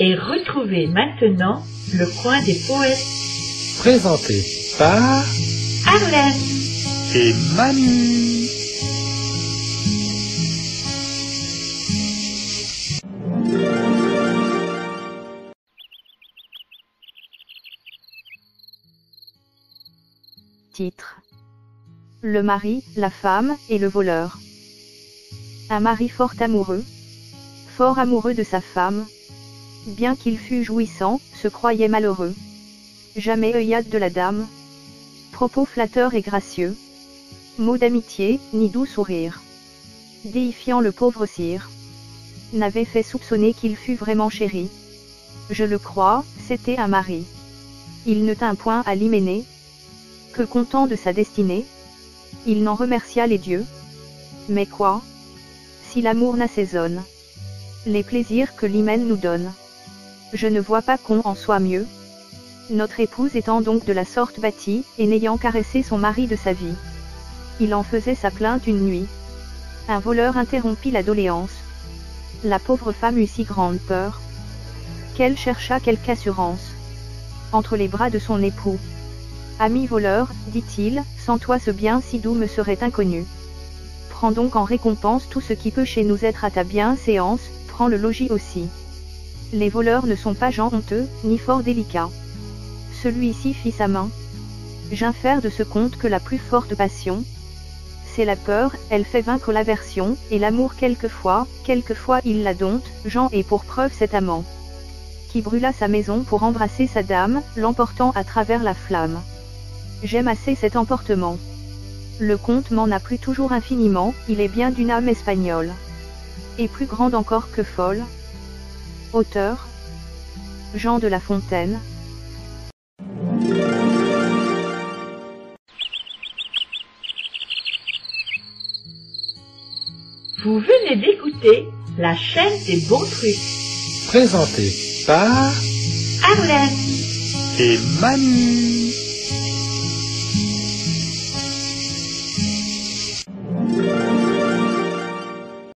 Et retrouvez maintenant le coin des poètes. Présenté par Arlène et Manu. Titre. Le mari, la femme et le voleur. Un mari fort amoureux, fort amoureux de sa femme, bien qu'il fût jouissant, se croyait malheureux. Jamais œillade de la dame, propos flatteurs et gracieux, mots d'amitié, ni doux sourire, déifiant le pauvre sire, n'avait fait soupçonner qu'il fût vraiment chéri. Je le crois, c'était un mari. Il ne tint point à l'hyménée, que content de sa destinée, il n'en remercia les dieux. Mais quoi? Si l'amour n'assaisonne les plaisirs que l'hymen nous donne. Je ne vois pas qu'on en soit mieux. Notre épouse étant donc de la sorte bâtie, et n'ayant caressé son mari de sa vie. Il en faisait sa plainte une nuit. Un voleur interrompit la doléance. La pauvre femme eut si grande peur. Qu'elle chercha quelque assurance. Entre les bras de son époux. Ami voleur, dit-il, sans toi ce bien si doux me serait inconnu. Prends donc en récompense tout ce qui peut chez nous être à ta bienséance, prends le logis aussi. Les voleurs ne sont pas gens honteux, ni fort délicats. Celui-ci fit sa main. J'infère de ce conte que la plus forte passion, c'est la peur, elle fait vaincre l'aversion, et l'amour quelquefois, quelquefois il la dompte, Jean est pour preuve cet amant. Qui brûla sa maison pour embrasser sa dame, l'emportant à travers la flamme. J'aime assez cet emportement. Le comte m'en a plu toujours infiniment, il est bien d'une âme espagnole. Et plus grande encore que folle. Auteur Jean de La Fontaine. Vous venez d'écouter la chaîne des bons trucs. Présenté par Arlène et Manu.